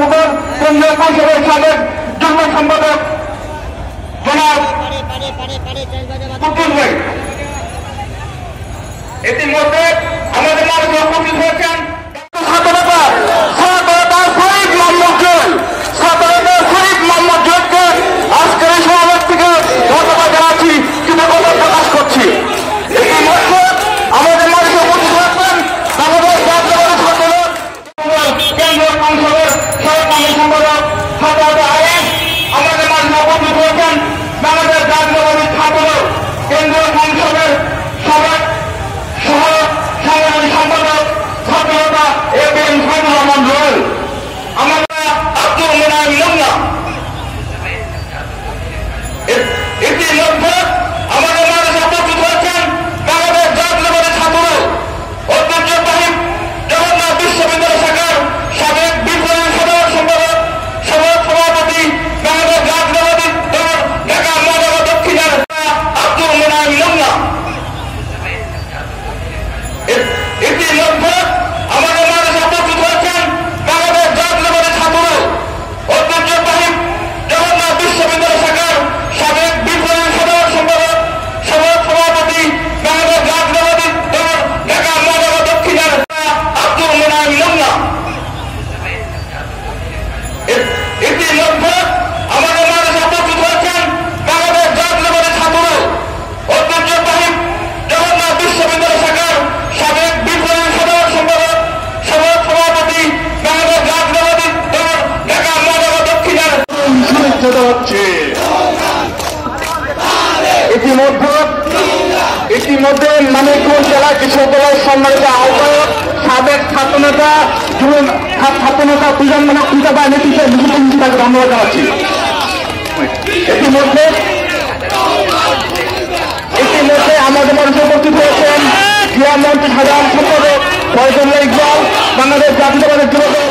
যুবদল কেন্দ্রীয় পরিষদের সাবেক যুগ্ম সম্পাদক জনাব ইতিমধ্যে আমাদের মানুষ উপস্থিত হয়েছে। How about ভোট ইতিমধ্যে মানিকগঞ্জ জেলা কৃষক দলের সম্মানিত আহ্বায়ক, সাবেক ছাত্রনেতা ছাত্রনেতা দুজন মানে পূজা বা নেতৃত্বে তাকে ধন্যবাদ জানাচ্ছি। ইতিমধ্যে ইতিমধ্যে আমাদের মঞ্চে উপস্থিত হয়েছেন ক্রীড়া সাধারণ সম্পাদক ফয়জুল্লাহ ইকবাল, বাংলাদেশ জাতীয়তাবাদের যুবদল